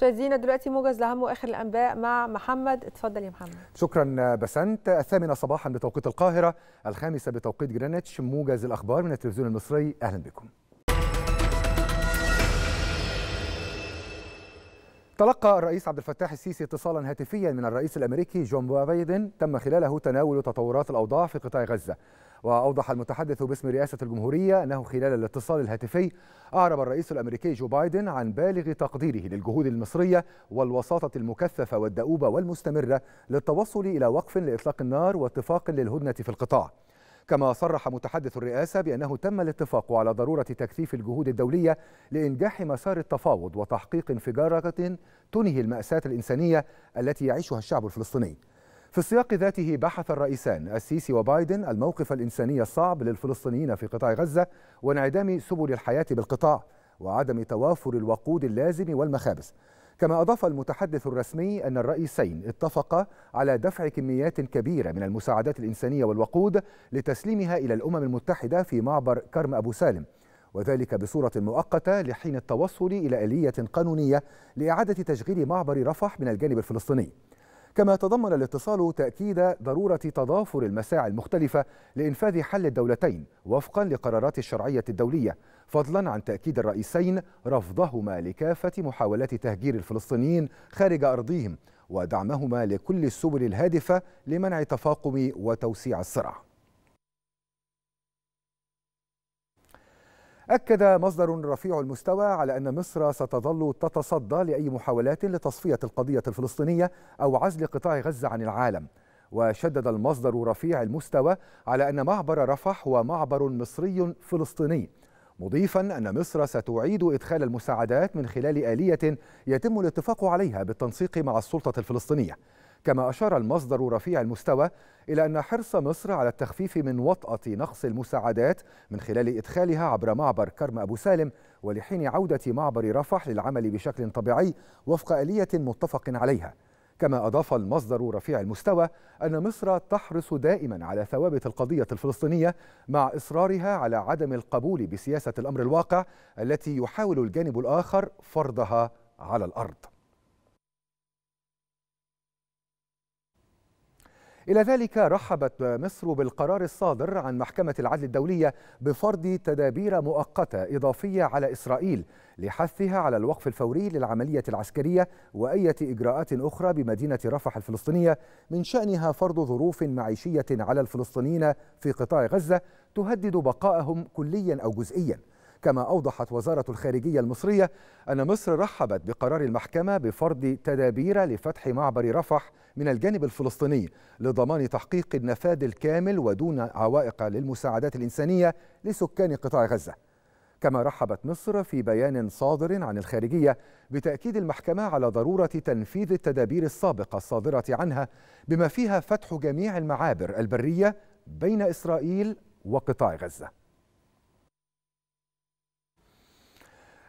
مشاهدينا دلوقتي موجز لأهم وآخر الأنباء مع محمد. اتفضل يا محمد. شكرا بسنت. الثامنة صباحا بتوقيت القاهرة الخامسة بتوقيت جرينتش موجز الأخبار من التلفزيون المصري. أهلا بكم. تلقى الرئيس عبد الفتاح السيسي اتصالا هاتفيا من الرئيس الأمريكي جون بايدن. تم خلاله تناول تطورات الأوضاع في قطاع غزة. وأوضح المتحدث باسم رئاسة الجمهورية أنه خلال الاتصال الهاتفي أعرب الرئيس الأمريكي جو بايدن عن بالغ تقديره للجهود المصرية والوساطة المكثفة والدؤوبة والمستمرة للتوصل إلى وقف لإطلاق النار واتفاق للهدنة في القطاع. كما صرح متحدث الرئاسة بأنه تم الاتفاق على ضرورة تكثيف الجهود الدولية لإنجاح مسار التفاوض وتحقيق انفجارة تنهي المأساة الإنسانية التي يعيشها الشعب الفلسطيني. في السياق ذاته بحث الرئيسان السيسي وبايدن الموقف الإنساني الصعب للفلسطينيين في قطاع غزة وانعدام سبل الحياة بالقطاع وعدم توافر الوقود اللازم والمخابز. كما أضاف المتحدث الرسمي أن الرئيسين اتفقا على دفع كميات كبيرة من المساعدات الإنسانية والوقود لتسليمها إلى الأمم المتحدة في معبر كرم أبو سالم وذلك بصورة مؤقتة لحين التوصل إلى آلية قانونية لإعادة تشغيل معبر رفح من الجانب الفلسطيني. كما تضمن الاتصال تأكيد ضرورة تضافر المساعي المختلفة لإنفاذ حل الدولتين وفقا لقرارات الشرعية الدولية فضلا عن تأكيد الرئيسين رفضهما لكافة محاولات تهجير الفلسطينيين خارج أرضهم ودعمهما لكل السبل الهادفة لمنع تفاقم وتوسيع الصراع. أكد مصدر رفيع المستوى على أن مصر ستظل تتصدى لأي محاولات لتصفية القضية الفلسطينية أو عزل قطاع غزة عن العالم. وشدد المصدر رفيع المستوى على أن معبر رفح هو معبر مصري فلسطيني مضيفا أن مصر ستعيد إدخال المساعدات من خلال آلية يتم الاتفاق عليها بالتنسيق مع السلطة الفلسطينية. كما أشار المصدر رفيع المستوى إلى أن حرص مصر على التخفيف من وطأة نقص المساعدات من خلال إدخالها عبر معبر كرم أبو سالم ولحين عودة معبر رفح للعمل بشكل طبيعي وفق آلية متفق عليها. كما أضاف المصدر رفيع المستوى أن مصر تحرص دائما على ثوابت القضية الفلسطينية مع إصرارها على عدم القبول بسياسة الأمر الواقع التي يحاول الجانب الآخر فرضها على الأرض. إلى ذلك رحبت مصر بالقرار الصادر عن محكمة العدل الدولية بفرض تدابير مؤقتة إضافية على إسرائيل لحثها على الوقف الفوري للعملية العسكرية وأية إجراءات أخرى بمدينة رفح الفلسطينية من شأنها فرض ظروف معيشية على الفلسطينيين في قطاع غزة تهدد بقائهم كليا أو جزئيا. كما أوضحت وزارة الخارجية المصرية أن مصر رحبت بقرار المحكمة بفرض تدابير لفتح معبر رفح من الجانب الفلسطيني لضمان تحقيق النفاذ الكامل ودون عوائق للمساعدات الإنسانية لسكان قطاع غزة. كما رحبت مصر في بيان صادر عن الخارجية بتأكيد المحكمة على ضرورة تنفيذ التدابير السابقة الصادرة عنها بما فيها فتح جميع المعابر البرية بين إسرائيل وقطاع غزة.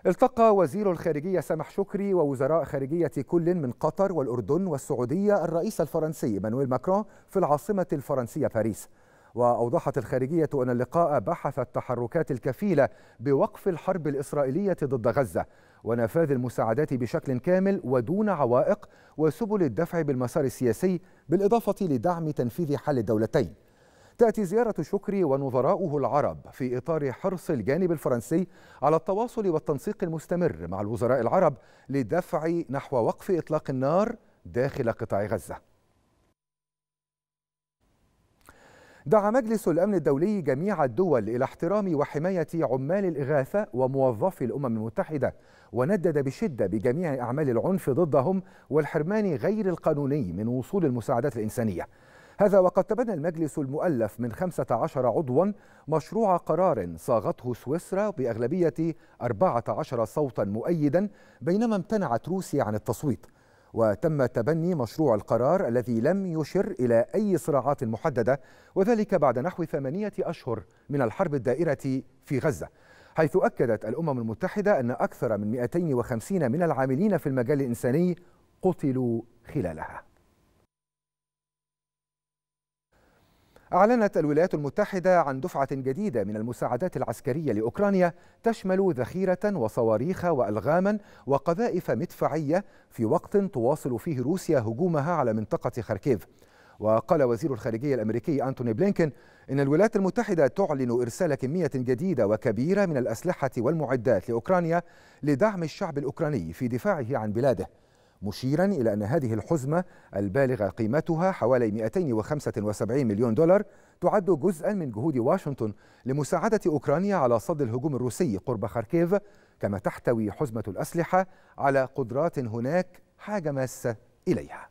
التقى وزير الخارجية سامح شكري ووزراء خارجية كل من قطر والأردن والسعودية الرئيس الفرنسي إيمانويل ماكرون في العاصمة الفرنسية باريس. وأوضحت الخارجية أن اللقاء بحث التحركات الكفيلة بوقف الحرب الإسرائيلية ضد غزة ونفاذ المساعدات بشكل كامل ودون عوائق وسبل الدفع بالمسار السياسي بالإضافة لدعم تنفيذ حل الدولتين. تأتي زيارة شكري ونظراؤه العرب في إطار حرص الجانب الفرنسي على التواصل والتنسيق المستمر مع الوزراء العرب لدفع نحو وقف إطلاق النار داخل قطاع غزة. دعا مجلس الأمن الدولي جميع الدول إلى احترام وحماية عمال الإغاثة وموظفي الأمم المتحدة وندد بشدة بجميع أعمال العنف ضدهم والحرمان غير القانوني من وصول المساعدات الإنسانية. هذا وقد تبنى المجلس المؤلف من 15 عضوا مشروع قرار صاغته سويسرا بأغلبية 14 صوتا مؤيدا بينما امتنعت روسيا عن التصويت. وتم تبني مشروع القرار الذي لم يشر إلى أي صراعات محددة وذلك بعد نحو ثمانية أشهر من الحرب الدائرة في غزة. حيث أكدت الأمم المتحدة أن أكثر من 250 من العاملين في المجال الإنساني قتلوا خلالها. أعلنت الولايات المتحدة عن دفعة جديدة من المساعدات العسكرية لأوكرانيا تشمل ذخيرة وصواريخ وألغاما وقذائف مدفعية في وقت تواصل فيه روسيا هجومها على منطقة خاركيف. وقال وزير الخارجية الأمريكي أنتوني بلينكن إن الولايات المتحدة تعلن إرسال كمية جديدة وكبيرة من الأسلحة والمعدات لأوكرانيا لدعم الشعب الأوكراني في دفاعه عن بلاده. مشيرا إلى أن هذه الحزمة البالغة قيمتها حوالي 275 مليون دولار تعد جزءا من جهود واشنطن لمساعدة أوكرانيا على صد الهجوم الروسي قرب خاركيف كما تحتوي حزمة الأسلحة على قدرات هناك حاجة ماسة إليها.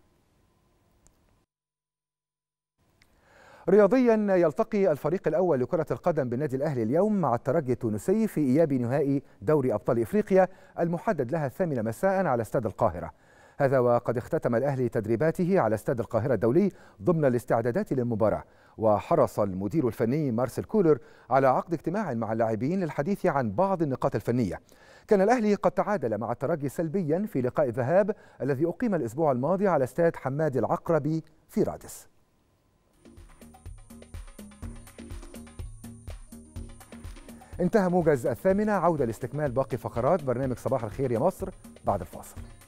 رياضيا يلتقي الفريق الأول لكرة القدم بالنادي الأهلي اليوم مع الترجي التونسي في إياب نهائي دوري أبطال إفريقيا المحدد لها الثامنة مساء على استاد القاهرة. هذا وقد اختتم الأهلي تدريباته على استاد القاهرة الدولي ضمن الاستعدادات للمباراة وحرص المدير الفني مارسيل كولر على عقد اجتماع مع اللاعبين للحديث عن بعض النقاط الفنية. كان الأهلي قد تعادل مع الترجي سلبيا في لقاء الذهاب الذي أقيم الأسبوع الماضي على استاد حماد العقربي في رادس. انتهى موجز الثامنة عودة لاستكمال باقي فقرات برنامج صباح الخير يا مصر بعد الفاصل.